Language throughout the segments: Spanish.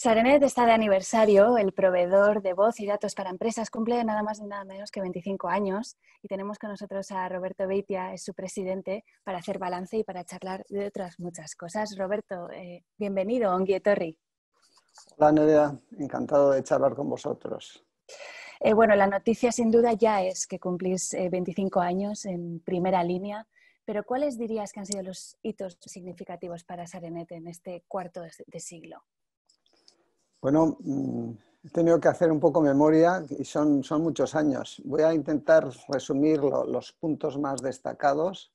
Sarenet está de aniversario, el proveedor de voz y datos para empresas cumple nada más ni nada menos que 25 años y tenemos con nosotros a Roberto Beitia, es su presidente, para hacer balance y para charlar de otras muchas cosas. Roberto, eh, bienvenido, Onguietorri. Hola Nerea, encantado de charlar con vosotros. Eh, bueno, la noticia sin duda ya es que cumplís 25 eh, años en primera línea, pero ¿cuáles dirías que han sido los hitos significativos para Sarenet en este cuarto de siglo? Bueno, mm, he tenido que hacer un poco memoria y son, son muchos años. Voy a intentar resumir los puntos más destacados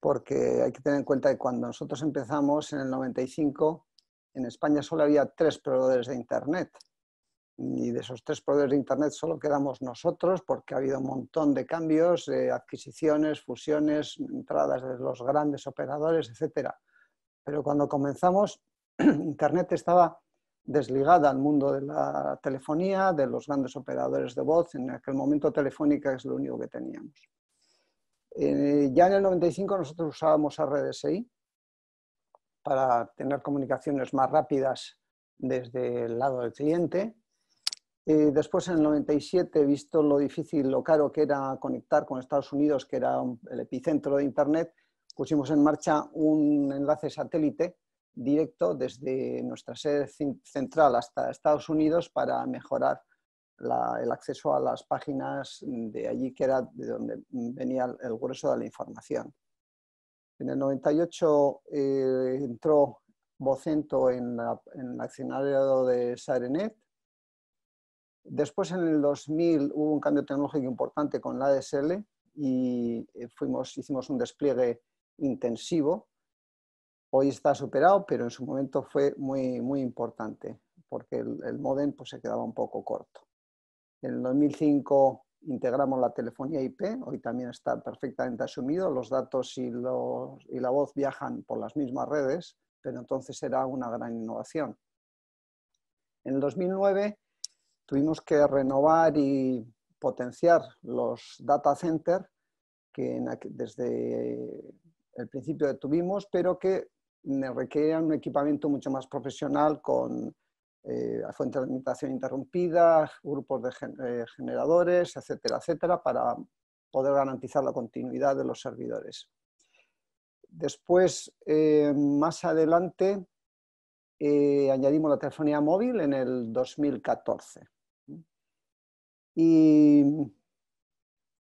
porque hay que tener en cuenta que cuando nosotros empezamos en el 95, en España solo había tres proveedores de Internet. Y de esos tres proveedores de Internet solo quedamos nosotros porque ha habido un montón de cambios, adquisiciones, fusiones, entradas de los grandes operadores, etc. Pero cuando comenzamos, Internet estaba desligada al mundo de la telefonía, de los grandes operadores de voz. En aquel momento Telefónica es lo único que teníamos. Eh, ya en el 95 nosotros usábamos RDSI para tener comunicaciones más rápidas desde el lado del cliente. Eh, después, en el 97, visto lo difícil, lo caro que era conectar con Estados Unidos, que era el epicentro de Internet, pusimos en marcha un enlace satélite directo desde nuestra sede central hasta Estados Unidos para mejorar el acceso a las páginas de allí, que era de donde venía el grueso de la información. En el 98 eh, entró Vocento en, el accionario de Sarenet. Después, en el 2000, hubo un cambio tecnológico importante con la ADSL y eh, fuimos, hicimos un despliegue intensivo Hoy está superado, pero en su momento fue muy, muy importante porque el, modem pues, se quedaba un poco corto. En el 2005 integramos la telefonía IP, hoy también está perfectamente asumido, los datos y, los, y la voz viajan por las mismas redes, pero entonces era una gran innovación. En el 2009 tuvimos que renovar y potenciar los data centers que desde el principio tuvimos, pero que requerían un equipamiento mucho más profesional con eh, fuentes de alimentación interrumpida, grupos de eh, generadores, etcétera, etcétera, para poder garantizar la continuidad de los servidores. Después, eh, más adelante, añadimos la telefonía móvil en el 2014. Y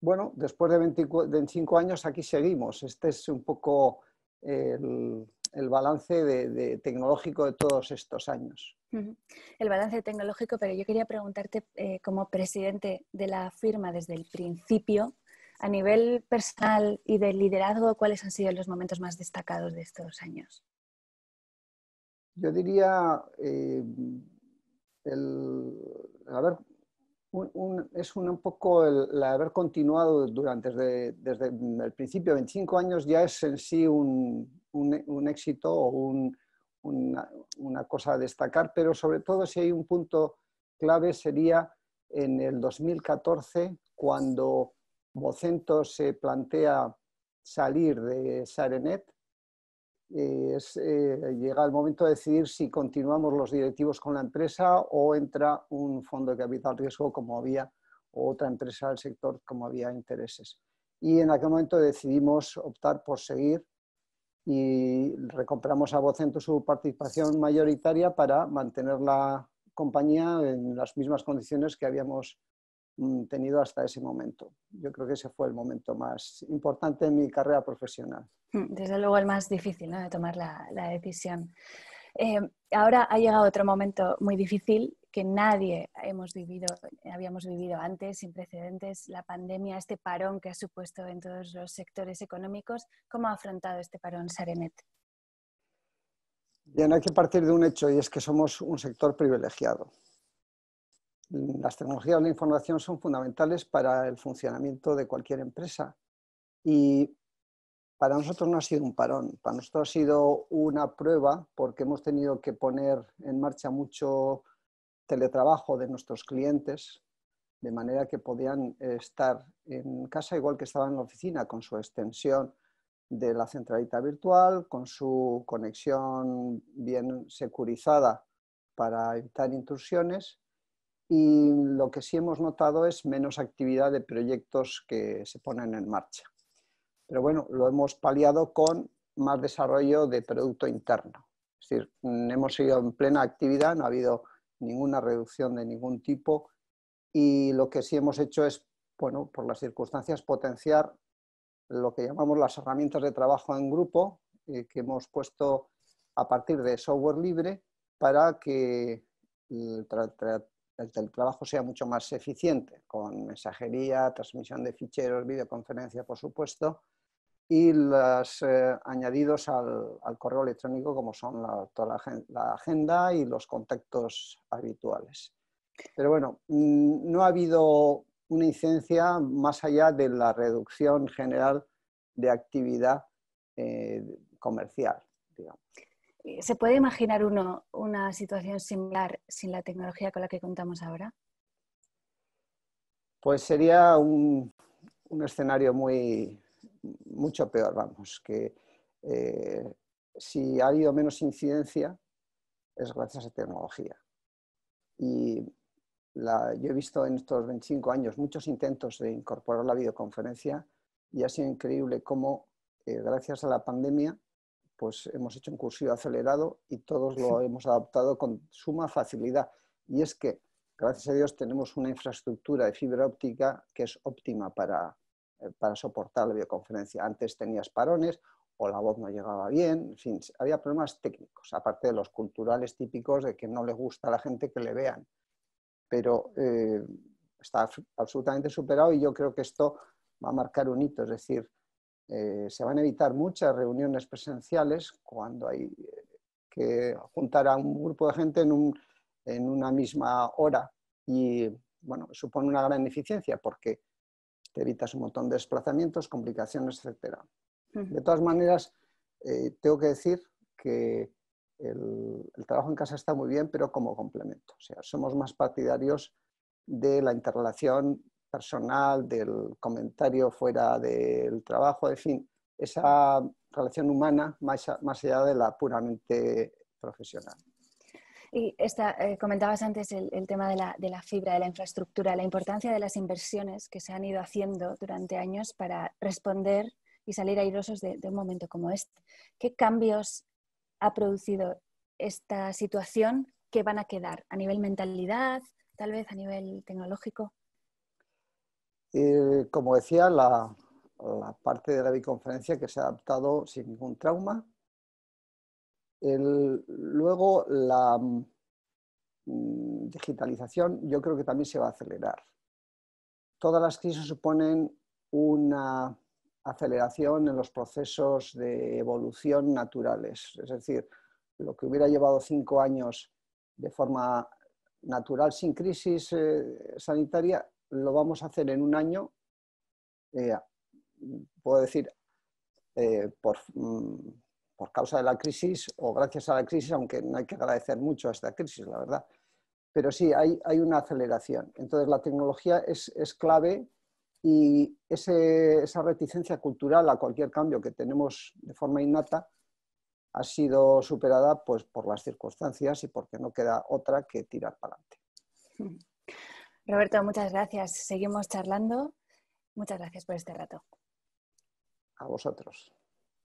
bueno, después de 25 años aquí seguimos. Este es un poco el, el balance de, tecnológico de todos estos años. El balance tecnológico, pero yo quería preguntarte eh, como presidente de la firma desde el principio, a nivel personal y de liderazgo, ¿cuáles han sido los momentos más destacados de estos años? Yo diría eh, el, es un, poco el, haber continuado durante desde, desde el principio, 25 años, ya es en sí un, un, éxito o una, cosa a destacar, pero sobre todo si hay un punto clave sería en el 2014 cuando Vocento se plantea salir de Sarenet. Eh, llega el momento de decidir si continuamos los directivos con la empresa o entra un fondo de capital riesgo como había o otra empresa del sector como había intereses. Y en aquel momento decidimos optar por seguir y recompramos a Vocento su participación mayoritaria para mantener la compañía en las mismas condiciones que habíamos mm, tenido hasta ese momento. Yo creo que ese fue el momento más importante en mi carrera profesional. Mm, desde luego el más difícil de tomar la, decisión. Eh, ahora ha llegado otro momento muy difícil que nadie hemos vivido, habíamos vivido antes, sin precedentes, la pandemia, este parón que ha supuesto en todos los sectores económicos. ¿Cómo ha afrontado este parón Sarenet? Bien, hay que partir de un hecho y es que somos un sector privilegiado. Las tecnologías de la información son fundamentales para el funcionamiento de cualquier empresa y para nosotros no ha sido un parón, para nosotros ha sido una prueba porque hemos tenido que poner en marcha mucho teletrabajo de nuestros clientes, de manera que podían estar en casa igual que estaban en la oficina, con su extensión de la centralita virtual, con su conexión bien securizada para evitar intrusiones y lo que sí hemos notado es menos actividad de proyectos que se ponen en marcha. Pero bueno, lo hemos paliado con más desarrollo de producto interno. Es decir, hemos seguido en plena actividad, no ha habido ninguna reducción de ningún tipo. Y lo que sí hemos hecho es, bueno, por las circunstancias, potenciar lo que llamamos las herramientas de trabajo en grupo eh, que hemos puesto a partir de software libre para que el, trabajo sea mucho más eficiente, con mensajería, transmisión de ficheros, videoconferencia, por supuesto, y los eh, añadidos al, correo electrónico como son la, toda la, agenda y los contactos habituales. Pero bueno, mm, no ha habido una incidencia más allá de la reducción general de actividad eh, comercial. ¿Se puede imaginar uno una situación similar sin la tecnología con la que contamos ahora? Pues sería un, un escenario muy, mucho peor, vamos, que eh, si ha habido menos incidencia es gracias a tecnología. Y yo he visto en estos 25 años muchos intentos de incorporar la videoconferencia y ha sido increíble cómo, eh, gracias a la pandemia, pues hemos hecho un cursillo acelerado y todos lo hemos adaptado con suma facilidad. Y es que, gracias a Dios, tenemos una infraestructura de fibra óptica que es óptima para, para soportar la videoconferencia. Antes tenías parones o la voz no llegaba bien, en fin, había problemas técnicos, aparte de los culturales típicos de que no le gusta a la gente que le vean. Pero eh, está absolutamente superado y yo creo que esto va a marcar un hito, es decir, eh, se van a evitar muchas reuniones presenciales cuando hay que juntar a un grupo de gente en, en una misma hora y bueno, supone una gran eficiencia porque te evitas un montón de desplazamientos, complicaciones, etc. De todas maneras, eh, tengo que decir que el, trabajo en casa está muy bien, pero como complemento. O sea, somos más partidarios de la interrelación personal, del comentario fuera del trabajo, en fin, esa relación humana más allá de la puramente profesional. Y esta, eh, comentabas antes el, tema de la, fibra, de la infraestructura, la importancia de las inversiones que se han ido haciendo durante años para responder y salir airosos de, un momento como este. ¿Qué cambios ha producido esta situación que van a quedar a nivel mentalidad, tal vez a nivel tecnológico? Eh, como decía, la, la, parte de la biconferencia que se ha adaptado sin ningún trauma, luego, la mm, digitalización yo creo que también se va a acelerar. Todas las crisis suponen una aceleración en los procesos de evolución naturales. Es decir, lo que hubiera llevado cinco años de forma natural sin crisis eh, sanitaria, lo vamos a hacer en un año, eh, puedo decir, eh, por, mm, por causa de la crisis o gracias a la crisis, aunque no hay que agradecer mucho a esta crisis, la verdad. Pero sí, hay, hay una aceleración. Entonces, la tecnología es, es clave y ese, esa reticencia cultural a cualquier cambio que tenemos de forma innata ha sido superada pues, por las circunstancias y porque no queda otra que tirar para adelante. Roberto, muchas gracias. Seguimos charlando. Muchas gracias por este rato. A vosotros.